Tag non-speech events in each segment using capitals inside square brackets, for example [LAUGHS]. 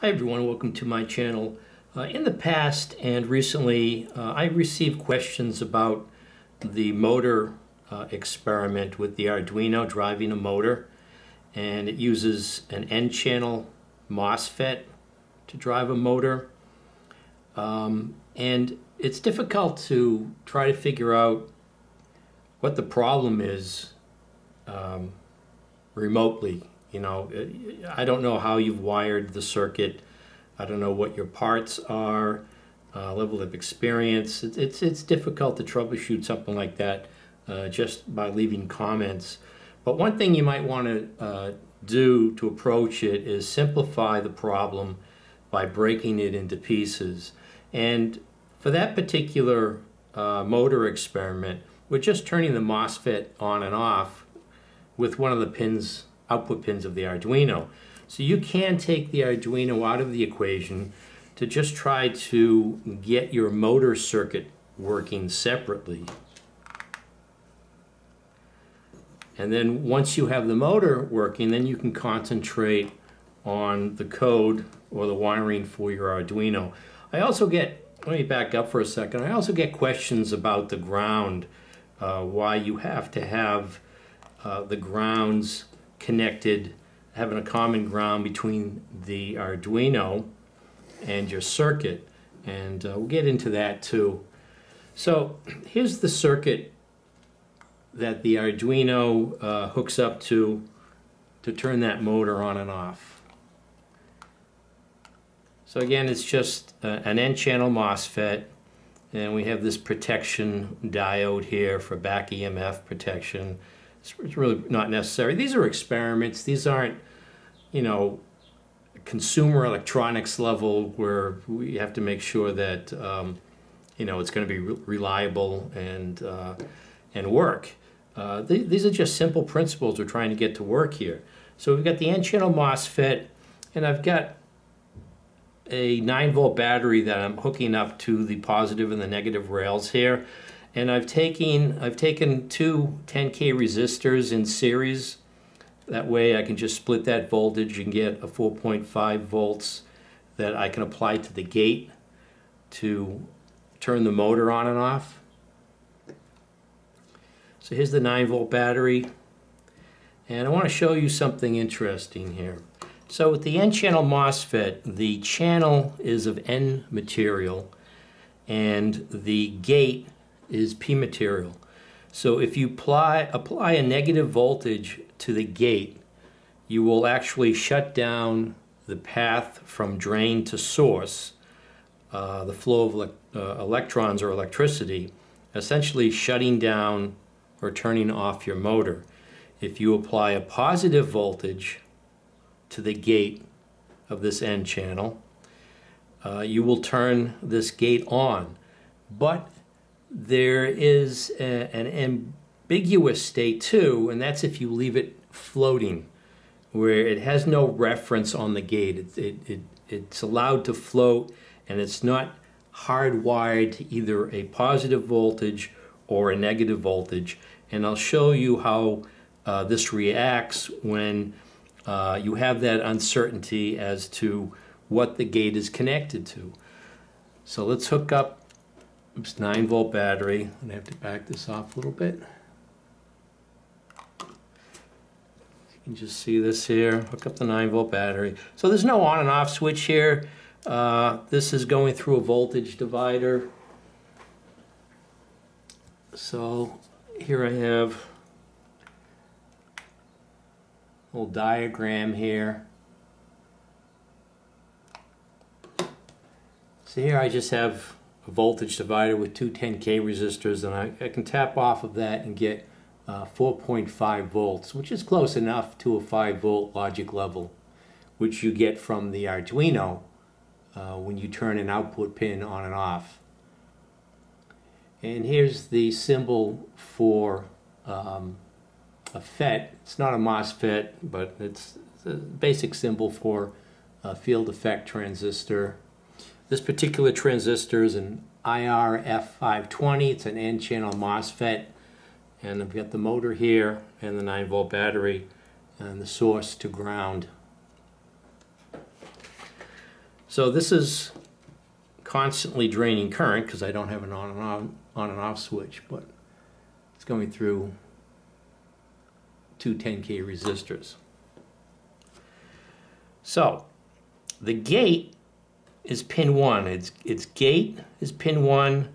Hi everyone, welcome to my channel. Uh, in the past and recently, uh, I received questions about the motor uh, experiment with the Arduino driving a motor and it uses an N-channel MOSFET to drive a motor. Um, and it's difficult to try to figure out what the problem is um, remotely you know, I don't know how you've wired the circuit. I don't know what your parts are, uh, level of experience. It's, it's, difficult to troubleshoot something like that uh, just by leaving comments. But one thing you might want to uh, do to approach it is simplify the problem by breaking it into pieces. And for that particular uh, motor experiment, we're just turning the MOSFET on and off with one of the pins output pins of the Arduino. So you can take the Arduino out of the equation to just try to get your motor circuit working separately. And then once you have the motor working, then you can concentrate on the code or the wiring for your Arduino. I also get, let me back up for a second, I also get questions about the ground, uh, why you have to have uh, the grounds connected, having a common ground between the Arduino and your circuit. And uh, we'll get into that too. So here's the circuit that the Arduino uh, hooks up to to turn that motor on and off. So again, it's just uh, an N-channel MOSFET and we have this protection diode here for back EMF protection. It's really not necessary. These are experiments. These aren't, you know, consumer electronics level where we have to make sure that, um, you know, it's going to be re reliable and, uh, and work. Uh, th these are just simple principles we're trying to get to work here. So we've got the N-channel MOSFET, and I've got a 9 volt battery that I'm hooking up to the positive and the negative rails here. And I've taken, I've taken two 10K resistors in series. That way I can just split that voltage and get a 4.5 volts that I can apply to the gate to turn the motor on and off. So here's the 9 volt battery. And I want to show you something interesting here. So with the N-channel MOSFET, the channel is of N material and the gate is P material. So if you apply, apply a negative voltage to the gate, you will actually shut down the path from drain to source, uh, the flow of uh, electrons or electricity, essentially shutting down or turning off your motor. If you apply a positive voltage to the gate of this N channel, uh, you will turn this gate on. But there is a, an ambiguous state too, and that's if you leave it floating, where it has no reference on the gate. It, it, it, it's allowed to float, and it's not hardwired to either a positive voltage or a negative voltage. And I'll show you how uh, this reacts when uh, you have that uncertainty as to what the gate is connected to. So let's hook up it's 9 volt battery. I'm going to have to back this off a little bit. You can just see this here. Hook up the 9 volt battery. So there's no on and off switch here. Uh, this is going through a voltage divider. So here I have a little diagram here. So here I just have voltage divider with two 10K resistors and I, I can tap off of that and get uh, 4.5 volts, which is close enough to a 5 volt logic level, which you get from the Arduino uh, when you turn an output pin on and off. And here's the symbol for um, a FET. It's not a MOSFET, but it's a basic symbol for a field effect transistor this particular transistor is an IRF520. It's an N-channel MOSFET. And I've got the motor here and the 9 volt battery and the source to ground. So this is constantly draining current because I don't have an on and on and off switch, but it's going through two 10K resistors. So the gate is pin one. Its, its gate is pin one.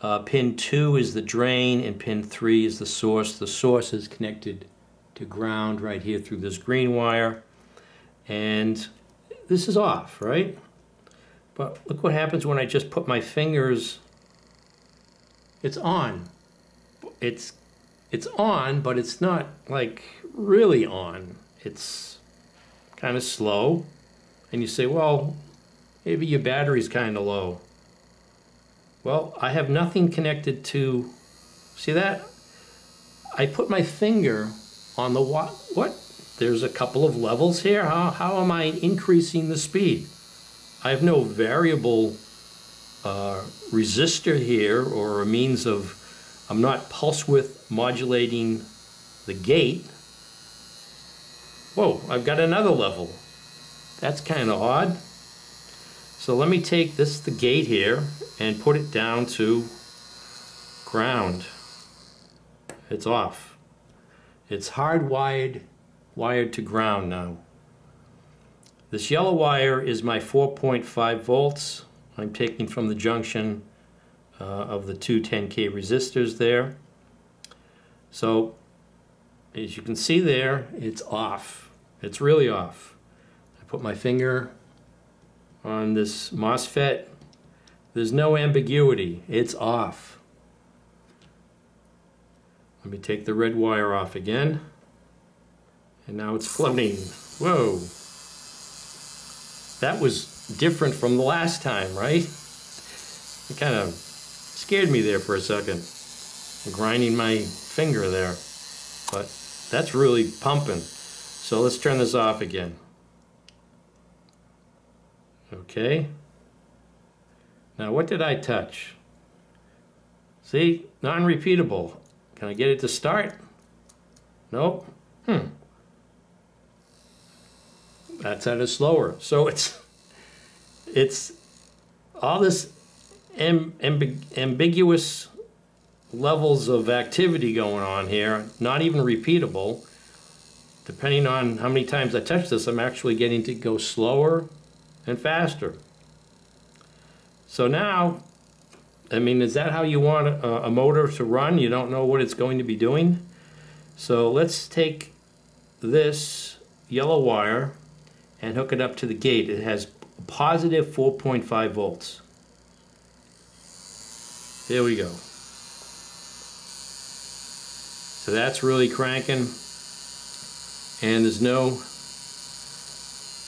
Uh, pin two is the drain and pin three is the source. The source is connected to ground right here through this green wire. And this is off, right? But look what happens when I just put my fingers, it's on. It's, it's on, but it's not like really on. It's kind of slow. And you say, well, maybe your battery's kind of low. Well, I have nothing connected to, see that? I put my finger on the what? What? There's a couple of levels here. How, how am I increasing the speed? I have no variable uh, resistor here or a means of, I'm not pulse width modulating the gate. Whoa, I've got another level. That's kind of odd. So let me take this, the gate here, and put it down to ground. It's off. It's hardwired wired to ground now. This yellow wire is my 4.5 volts. I'm taking from the junction uh, of the two 10K resistors there. So as you can see there, it's off. It's really off. I put my finger on this MOSFET. There's no ambiguity. It's off. Let me take the red wire off again. And now it's floating. Whoa. That was different from the last time, right? It kind of scared me there for a second. Grinding my finger there. But that's really pumping. So let's turn this off again. Okay. Now what did I touch? See, non-repeatable. Can I get it to start? Nope. Hmm. That's at a slower. So [LAUGHS] it's it's all this amb ambiguous levels of activity going on here, not even repeatable. Depending on how many times I touch this, I'm actually getting to go slower and faster. So now, I mean, is that how you want a, a motor to run? You don't know what it's going to be doing? So let's take this yellow wire and hook it up to the gate. It has positive 4.5 volts. There we go. So that's really cranking and there's no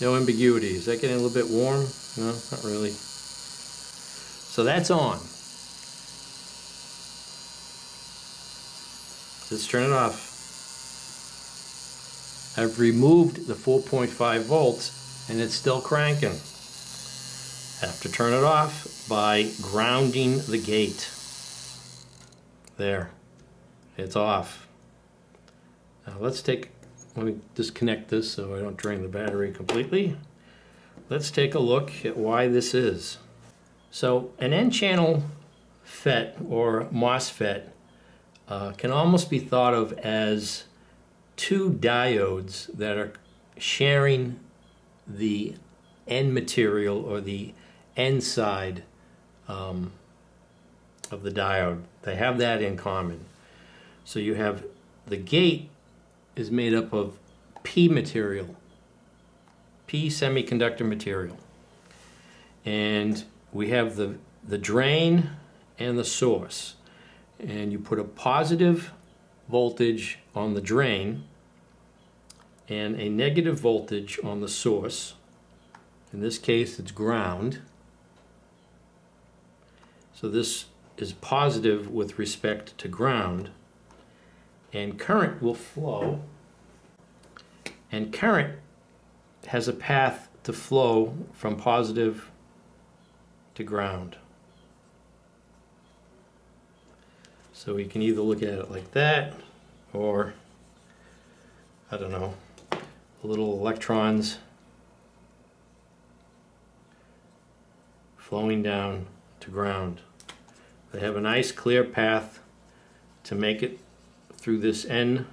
no ambiguity. Is that getting a little bit warm? No, not really. So that's on. Let's turn it off. I've removed the 4.5 volts and it's still cranking. I have to turn it off by grounding the gate. There, it's off. Now let's take, let me disconnect this so I don't drain the battery completely. Let's take a look at why this is. So an N-channel FET or MOSFET uh, can almost be thought of as two diodes that are sharing the N material or the N side um, of the diode. They have that in common. So you have the gate is made up of P material, P semiconductor material. And we have the, the drain and the source. And you put a positive voltage on the drain and a negative voltage on the source. In this case, it's ground. So this is positive with respect to ground. And current will flow. And current has a path to flow from positive to ground. So we can either look at it like that or, I don't know, little electrons flowing down to ground. They have a nice clear path to make it through this N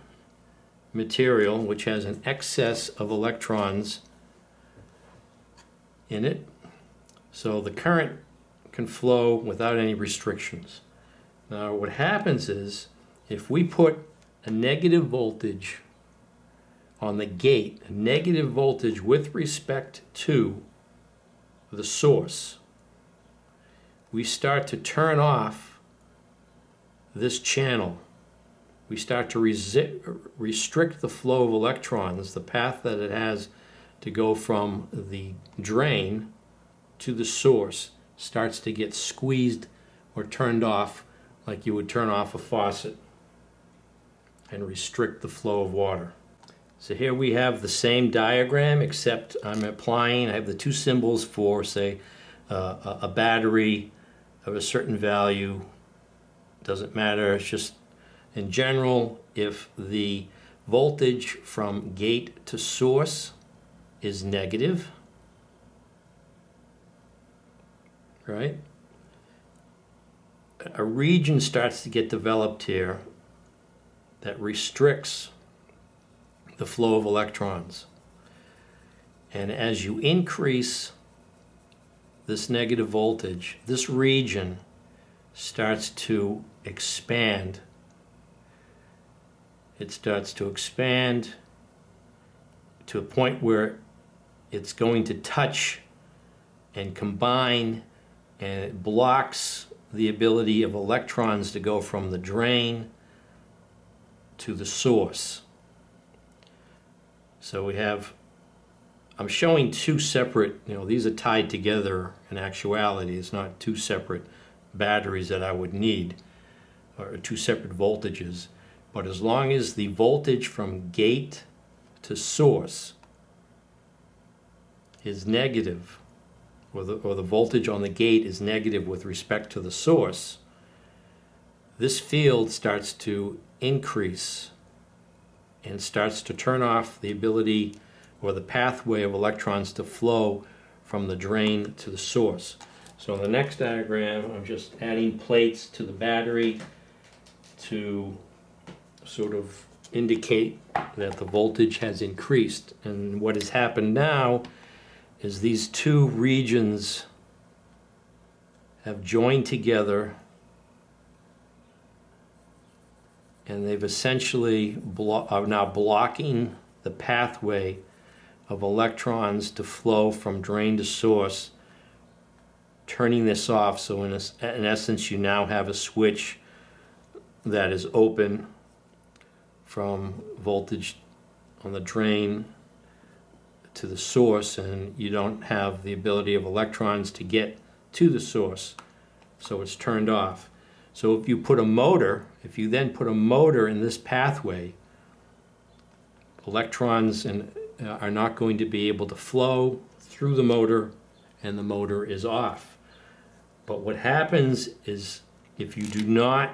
material, which has an excess of electrons in it. So the current can flow without any restrictions. Now what happens is if we put a negative voltage on the gate, a negative voltage with respect to the source, we start to turn off this channel. We start to restrict the flow of electrons, the path that it has to go from the drain to the source starts to get squeezed or turned off like you would turn off a faucet and restrict the flow of water. So here we have the same diagram except I'm applying, I have the two symbols for say uh, a battery of a certain value, doesn't matter, it's just in general if the voltage from gate to source is negative, right? A region starts to get developed here that restricts the flow of electrons. And as you increase this negative voltage, this region starts to expand. It starts to expand to a point where it's going to touch and combine and it blocks the ability of electrons to go from the drain to the source. So we have, I'm showing two separate, you know, these are tied together in actuality. It's not two separate batteries that I would need or two separate voltages. But as long as the voltage from gate to source is negative, or the, or the voltage on the gate is negative with respect to the source, this field starts to increase and starts to turn off the ability or the pathway of electrons to flow from the drain to the source. So in the next diagram, I'm just adding plates to the battery to sort of indicate that the voltage has increased. And what has happened now is these two regions have joined together and they've essentially are now blocking the pathway of electrons to flow from drain to source turning this off so in, a, in essence you now have a switch that is open from voltage on the drain to the source and you don't have the ability of electrons to get to the source so it's turned off. So if you put a motor if you then put a motor in this pathway electrons and uh, are not going to be able to flow through the motor and the motor is off. But what happens is if you do not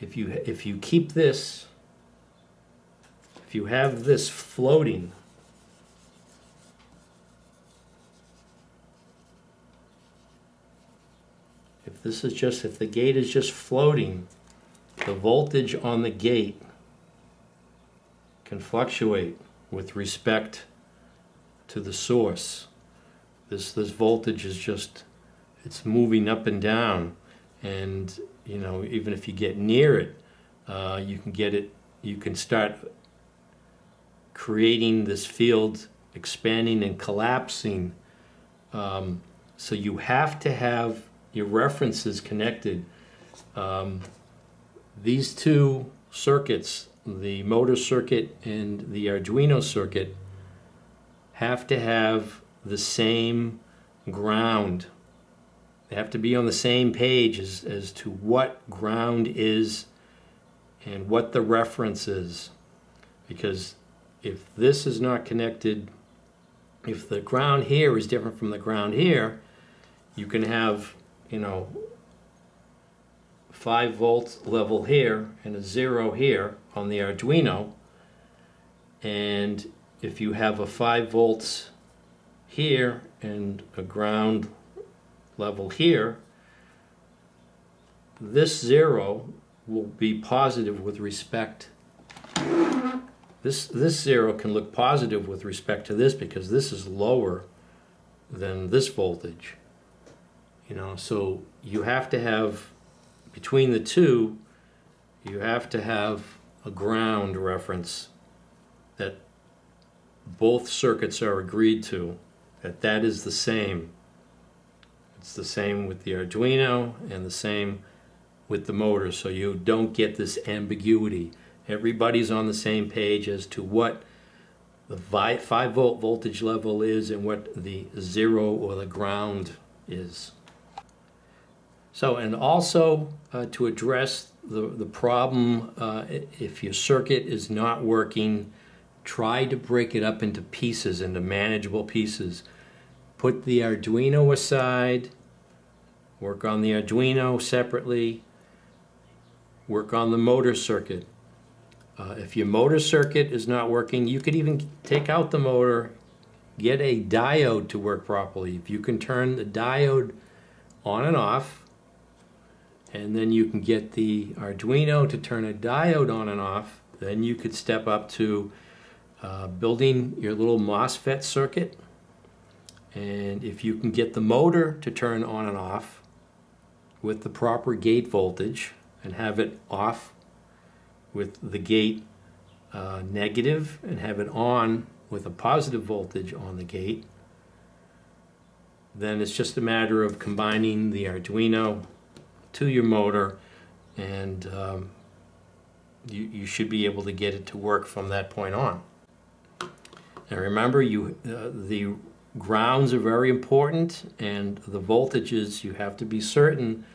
if you if you keep this if you have this floating if this is just, if the gate is just floating, the voltage on the gate can fluctuate with respect to the source. This, this voltage is just, it's moving up and down. And, you know, even if you get near it, uh, you can get it, you can start creating this field expanding and collapsing. Um, so you have to have your references connected. Um, these two circuits, the motor circuit and the Arduino circuit, have to have the same ground. They have to be on the same page as, as to what ground is and what the reference is. Because if this is not connected, if the ground here is different from the ground here, you can have you know, 5 volts level here and a 0 here on the Arduino. And if you have a 5 volts here and a ground level here, this zero will be positive with respect this this zero can look positive with respect to this because this is lower than this voltage you know? So you have to have between the two you have to have a ground reference that both circuits are agreed to that that is the same. It's the same with the Arduino and the same with the motor. So you don't get this ambiguity. Everybody's on the same page as to what the 5 volt voltage level is and what the zero or the ground is. So, and also uh, to address the, the problem, uh, if your circuit is not working, try to break it up into pieces, into manageable pieces. Put the Arduino aside, work on the Arduino separately, work on the motor circuit. Uh, if your motor circuit is not working, you could even take out the motor, get a diode to work properly. If you can turn the diode on and off, and then you can get the Arduino to turn a diode on and off, then you could step up to uh, building your little MOSFET circuit. And if you can get the motor to turn on and off with the proper gate voltage, and have it off with the gate uh, negative and have it on with a positive voltage on the gate, then it's just a matter of combining the Arduino to your motor and um, you, you should be able to get it to work from that point on. Now remember, you uh, the grounds are very important and the voltages you have to be certain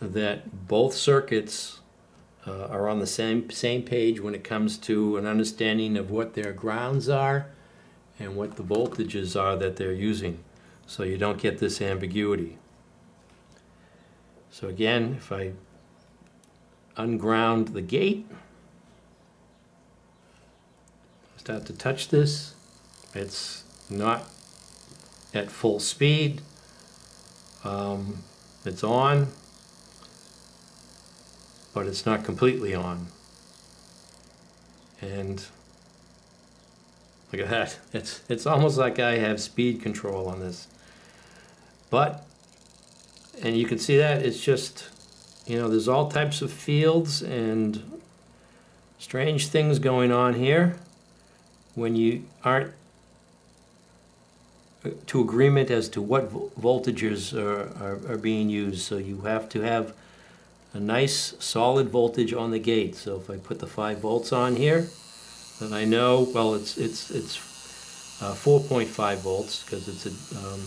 that both circuits uh, are on the same same page when it comes to an understanding of what their grounds are and what the voltages are that they're using. So you don't get this ambiguity. So again, if I unground the gate, start to touch this, it's not at full speed, um, it's on, but it's not completely on. And look at that. It's, it's almost like I have speed control on this. But, and you can see that it's just, you know, there's all types of fields and strange things going on here when you aren't to agreement as to what voltages are, are, are being used. So you have to have a nice solid voltage on the gate. So if I put the 5 volts on here, then I know, well, it's, it's, it's uh, 4.5 volts because it's a um,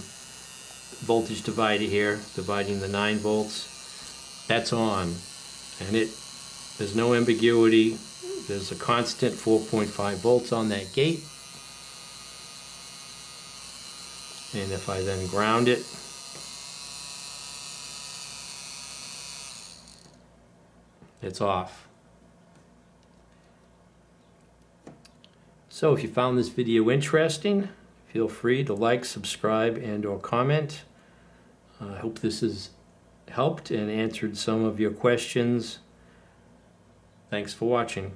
voltage divider here, dividing the 9 volts. That's on. And it, there's no ambiguity. There's a constant 4.5 volts on that gate. And if I then ground it, it's off. So if you found this video interesting, feel free to like, subscribe, and or comment. Uh, I hope this has helped and answered some of your questions. Thanks for watching.